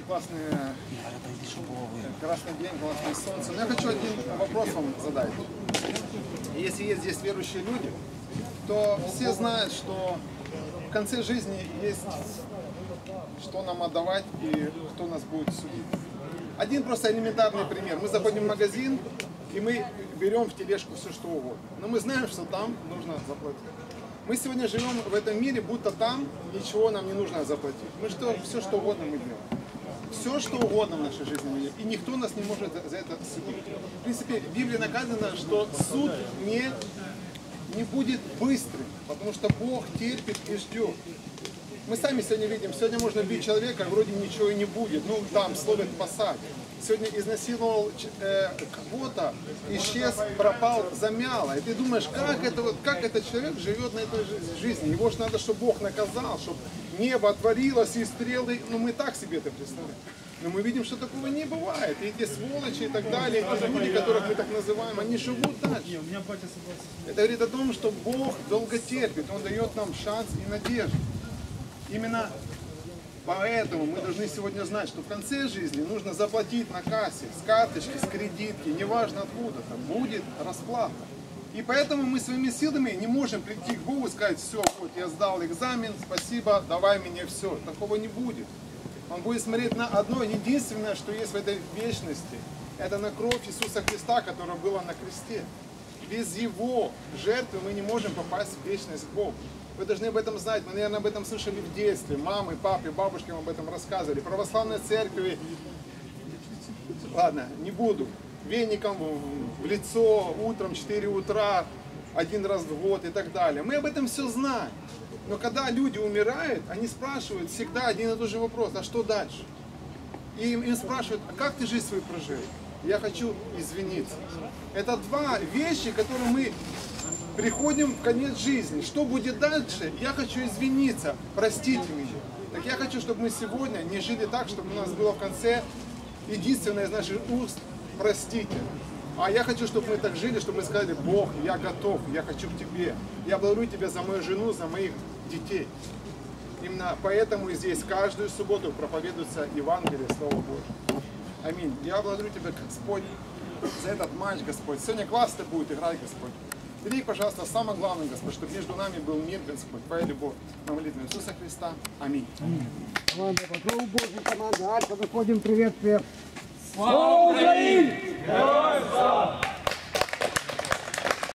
Сегодня классный, красный день, классное солнце. Но я хочу один вопрос вам задать. Если есть здесь верующие люди, то все знают, что в конце жизни есть что нам отдавать и кто нас будет судить. Один просто элементарный пример. Мы заходим в магазин, и мы берем в тележку все, что угодно. Но мы знаем, что там нужно заплатить. Мы сегодня живем в этом мире, будто там ничего нам не нужно заплатить. Мы что, все, что угодно мы делаем. Все, что угодно в нашей жизни. И никто нас не может за, это судить. В принципе, в Библии наказано, что суд не, не будет быстрым, потому что Бог терпит и ждет. Мы сами сегодня видим, сегодня можно бить человека, вроде ничего и не будет. Ну, там, словят посадят. Сегодня изнасиловал э, кого-то, исчез, пропал, замяло. И ты думаешь, как, это, вот, как этот человек живет на этой жи- жизни? Его же надо, чтобы Бог наказал, чтобы небо отворилось и стрелы. Ну, мы так себе это представляем. Но мы видим, что такого не бывает. И эти сволочи и так далее, эти люди, которых мы так называем, они живут дальше. Это говорит о том, что Бог долго терпит, Он дает нам шанс и надежду. Именно поэтому мы должны сегодня знать, что в конце жизни нужно заплатить на кассе, с карточки, с кредитки, неважно откуда-то, будет расплата. И поэтому мы своими силами не можем прийти к Богу и сказать, все, вот я сдал экзамен, спасибо, давай мне все. Такого не будет. Он будет смотреть на одно единственное, что есть в этой вечности. Это на кровь Иисуса Христа, которая была на кресте. Без Его жертвы мы не можем попасть в вечность к Богу. Вы должны об этом знать. Мы, наверное, об этом слышали в детстве. Мамы, папы, бабушки вам об этом рассказывали. Православной церкви, ладно, не буду. Веником в- лицо утром 4 утра, один раз в год и так далее. Мы об этом все знаем. Но когда люди умирают, они спрашивают всегда один и тот же вопрос, а что дальше? И им, им спрашивают, а как ты жизнь свою прожил? Я хочу извиниться. Это два вещи, которые мы приходим в конец жизни. Что будет дальше? Я хочу извиниться. Простите меня. Так я хочу, чтобы мы сегодня не жили так, чтобы у нас было в конце единственное из наших уст простите. А я хочу, чтобы мы так жили, чтобы мы сказали, Бог, я готов, я хочу к Тебе. Я благодарю Тебя за мою жену, за моих детей. Именно поэтому здесь каждую субботу проповедуется Евангелие, Слово Божье. Аминь. Я благодарю Тебя, Господь, за этот матч, Господь. Сегодня классно будет играть, Господь. Бери, пожалуйста, самое главное, Господь, чтобы между нами был мир, Господь, Твоя любовь. На молитву Иисуса Христа. Аминь. Команда Покров Божий, команда Альфа. Заходим, привет, привет. Слава! Героям слава!